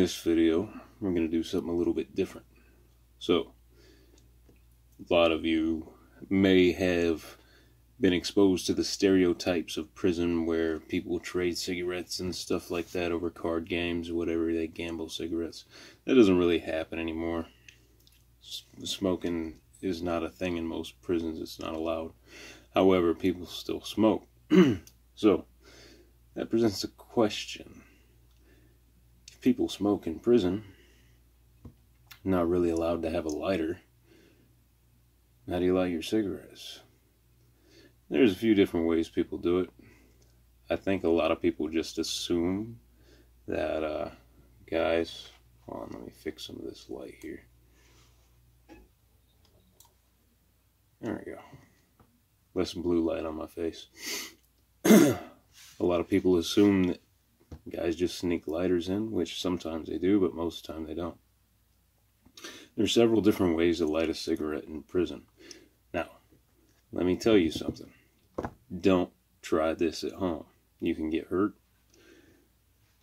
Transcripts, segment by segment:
this video, we're going to do something a little bit different. So, a lot of you may have been exposed to the stereotypes of prison where people trade cigarettes and stuff like that over card games or whatever, they gamble cigarettes. That doesn't really happen anymore. Smoking is not a thing in most prisons, it's not allowed. However, people still smoke. so, that presents a question. People smoke in prison, not really allowed to have a lighter, how do you light your cigarettes? There's a few different ways people do it. I think a lot of people just assume that uh, guys, hold on, let me fix some of this light here. There we go. Less blue light on my face. a lot of people assume that guys just sneak lighters in, which sometimes they do, but most of the time they don't. There are several different ways to light a cigarette in prison. Now, let me tell you something. Don't try this at home. You can get hurt.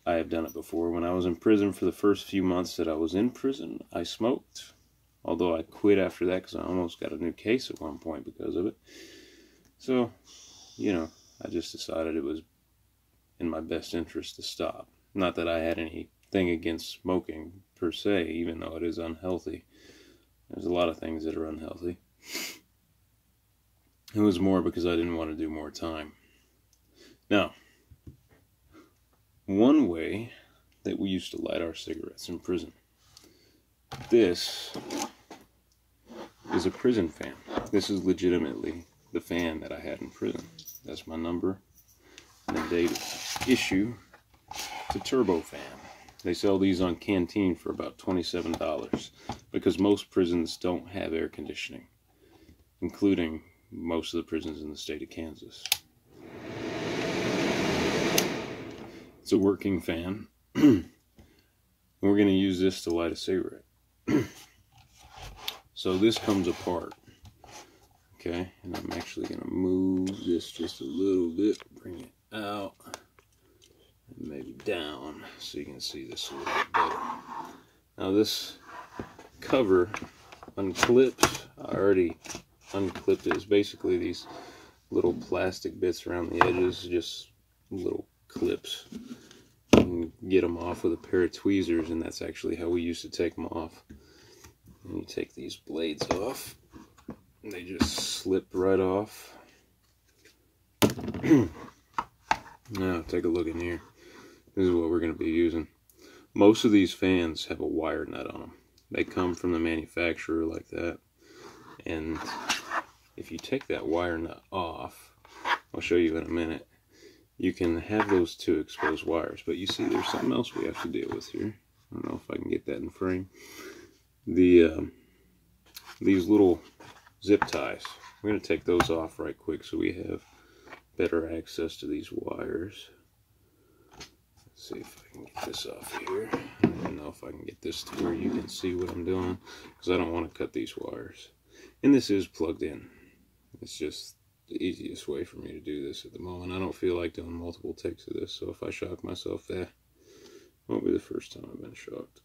I have done it before. When I was in prison for the first few months that I was in prison, I smoked. Although I quit after that because I almost got a new case at one point because of it. So, you know, I just decided it was in my best interest to stop. Not that I had anything against smoking per se, even though it is unhealthy. There's a lot of things that are unhealthy. It was more because I didn't want to do more time. Now, one way that we used to light our cigarettes in prison. This is a prison fan. This is legitimately the fan that I had in prison. That's my number and the date issue. to a turbo fan. They sell these on Canteen for about $27 because most prisons don't have air conditioning, including most of the prisons in the state of Kansas. It's a working fan. We're going to use this to light a cigarette. so this comes apart. Okay, and I'm actually going to move this just a little bit, bring it out, and maybe down so you can see this a little bit better. Now this cover unclips. I already unclipped it. It's basically these little plastic bits around the edges, just little clips. You get them off with a pair of tweezers, and that's actually how we used to take them off. And you take these blades off, they just slip right off. now, take a look in here. This is what we're going to be using. Most of these fans have a wire nut on them. They come from the manufacturer like that. And if you take that wire nut off, I'll show you in a minute, you can have those two exposed wires. But you see there's something else we have to deal with here. I don't know if I can get that in frame. The um, These little zip ties. We're going to take those off right quick so we have better access to these wires. See if I can get this off here. I don't know if I can get this to where you can see what I'm doing because I don't want to cut these wires. And this is plugged in. It's just the easiest way for me to do this at the moment. I don't feel like doing multiple takes of this, so if I shock myself, that won't be the first time I've been shocked.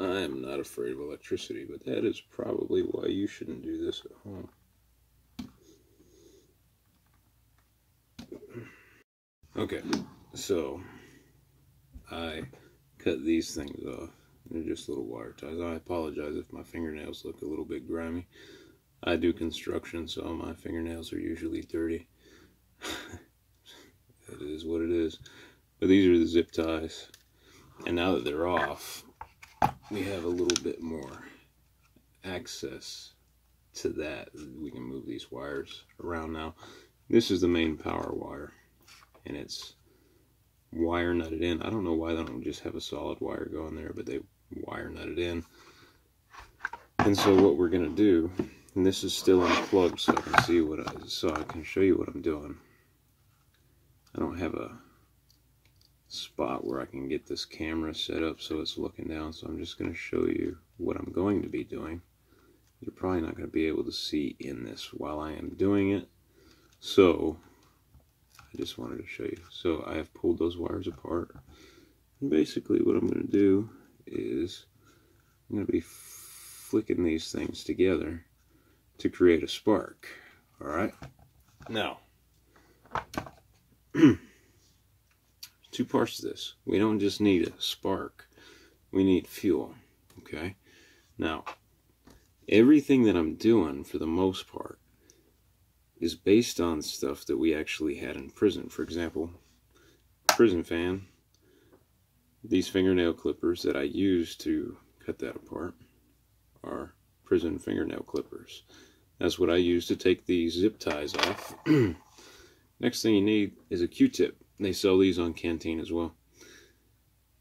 I am not afraid of electricity, but that is probably why you shouldn't do this at home. Okay, so I cut these things off. They're just little wire ties. I apologize if my fingernails look a little bit grimy. I do construction, so my fingernails are usually dirty. it is what it is. But these are the zip ties. And now that they're off, we have a little bit more access to that. We can move these wires around now. This is the main power wire. And it's wire nutted in. I don't know why they don't just have a solid wire going there, but they wire nutted in. And so what we're going to do, and this is still unplugged so I can see what I, so I can show you what I'm doing. I don't have a spot where I can get this camera set up so it's looking down, so I'm just going to show you what I'm going to be doing. you're probably not going to be able to see in this while I am doing it. So, I just wanted to show you. So, I have pulled those wires apart. And basically, what I'm going to do is I'm going to be flicking these things together to create a spark. Alright? Now, two parts to this. We don't just need a spark, we need fuel. Okay? Now, everything that I'm doing for the most part is based on stuff that we actually had in prison. For example, prison fan, these fingernail clippers that I use to cut that apart are prison fingernail clippers. That's what I use to take these zip ties off. Next thing you need is a Q-tip. They sell these on Canteen as well.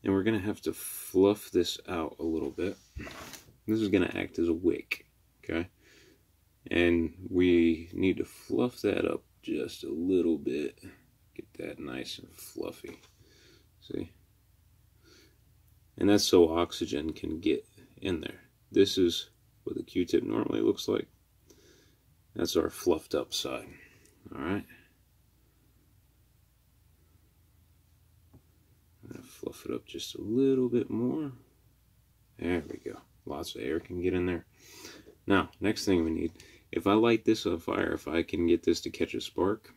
And we're going to have to fluff this out a little bit. This is going to act as a wick, okay? And we need to fluff that up just a little bit. Get that nice and fluffy. See? And that's so oxygen can get in there. This is what the Q-tip normally looks like. That's our fluffed up side. Going to fluff it up just a little bit more. There we go. Lots of air can get in there. Now, next thing we need, if I light this on fire, if I can get this to catch a spark,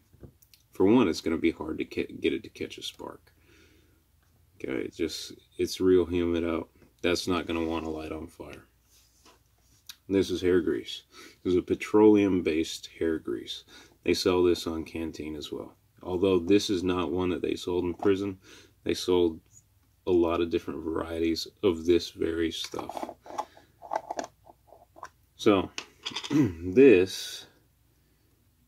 for one, it's going to be hard to get it to catch a spark. Okay, it's just, it's real humid out. That's not going to want to light on fire. This is hair grease. This is a petroleum-based hair grease. They sell this on Canteen as well. Although this is not one that they sold in prison, they sold a lot of different varieties of this very stuff. So, this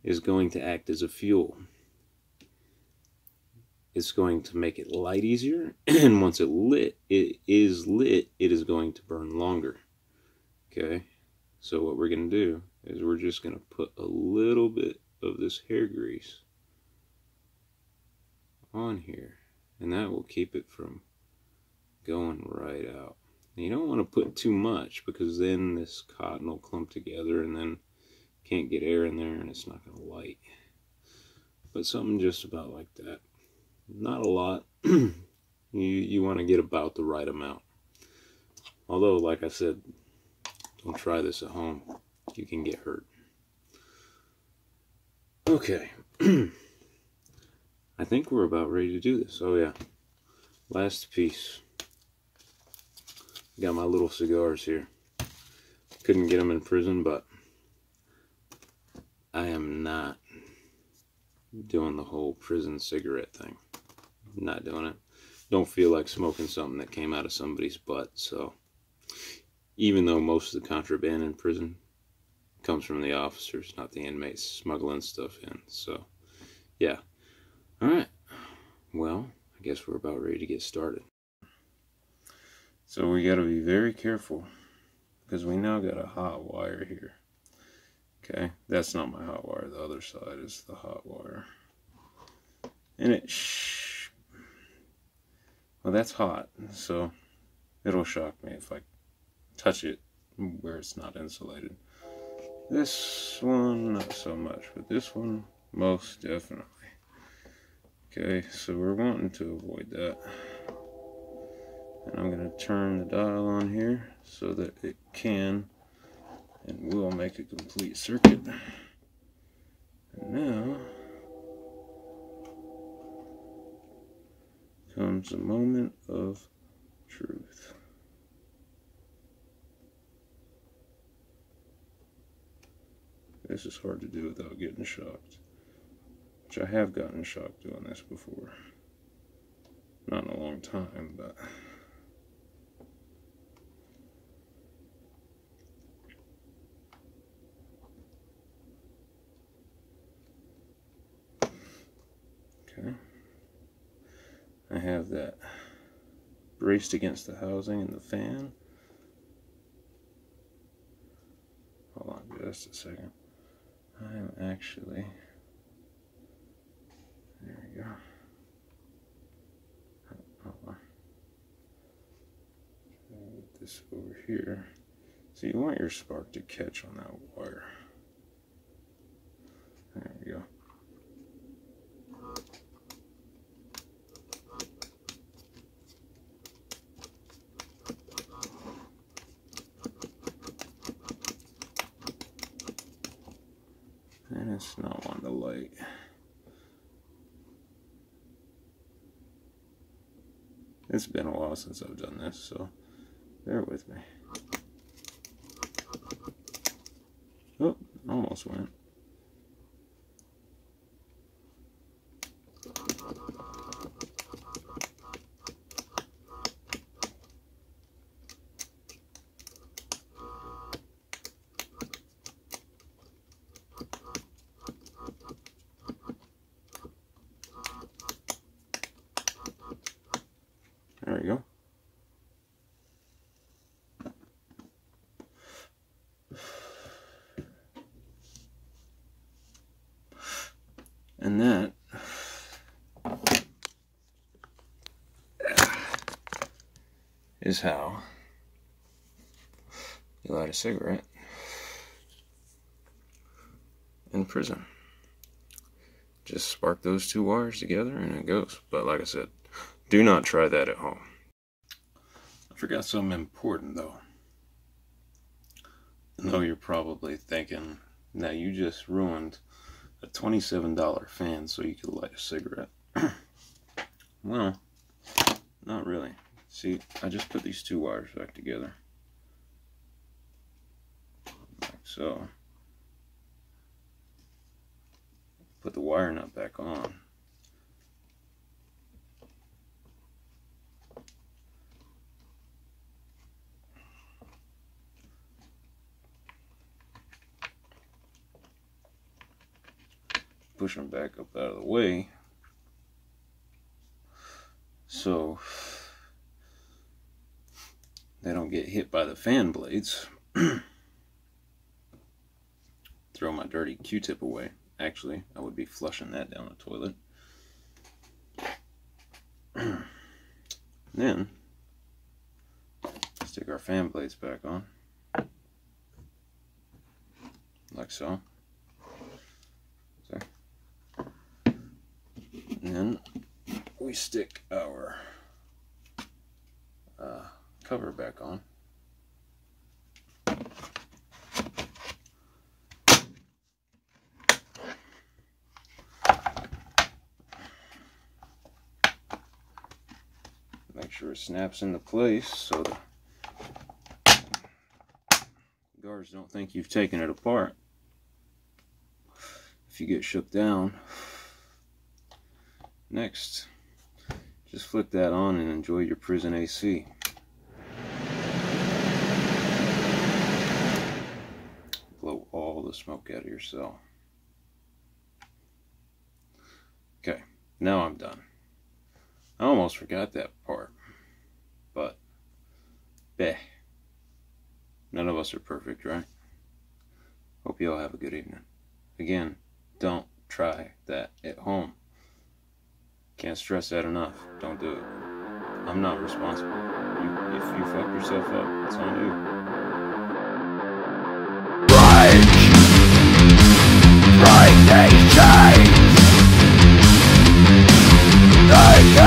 is going to act as a fuel. It's going to make it light easier, and once it lit, it is lit, it is going to burn longer. Okay? So what we're going to do is we're just going to put a little bit of this hair grease on here. And that will keep it from going right out. And you don't want to put too much because then this cotton will clump together and then can't get air in there and it's not going to light. But something just about like that. Not a lot. you, you want to get about the right amount. Although, like I said, don't try this at home. You can get hurt. Okay. I think we're about ready to do this. Oh, yeah. Last piece. Got my little cigars here. Couldn't get them in prison, but I am not doing the whole prison cigarette thing. I'm not doing it. Don't feel like smoking something that came out of somebody's butt, so even though most of the contraband in prison comes from the officers, not the inmates smuggling stuff in. So, yeah. All right. Well, I guess we're about ready to get started. So we got to be very careful because we now got a hot wire here. Okay, that's not my hot wire. The other side is the hot wire. And it, shh, well, that's hot, so it'll shock me if I touch it where it's not insulated. This one, not so much, but this one, most definitely. Okay, so we're wanting to avoid that. And I'm going to turn the dial on here so that it can and will make a complete circuit. And now comes a moment of truth. This is hard to do without getting shocked. Which I have gotten shocked doing this before. Not in a long time, but... I have that braced against the housing and the fan. Hold on just a second. I'm actually, there we go. This over here. So you want your spark to catch on that wire. There we go. And it's not on the light. It's been a while since I've done this, so bear with me. Oh, almost went. There we go. And that is how you light a cigarette in prison. Just spark those two wires together and it goes. But like I said, do not try that at home. I forgot something important though. I know you're probably thinking that you just ruined a $27 fan so you could light a cigarette. well, not really. See, I just put these two wires back together. Like so. Put the wire nut back on. push them back up out of the way. So they don't get hit by the fan blades. Throw my dirty Q-tip away. Actually, I would be flushing that down the toilet. then, stick our fan blades back on. Like so. And then we stick our cover back on. Make sure it snaps into place so the guards don't think you've taken it apart. If you get shook down, Next, just flick that on and enjoy your prison AC. Blow all the smoke out of your cell. Okay, now I'm done. I almost forgot that part, but beh. None of us are perfect, right? Hope you all have a good evening. Again, don't try that at home. Can't stress that enough. Don't do it. I'm not responsible. You, if you fuck yourself up, it's on you. make these chains They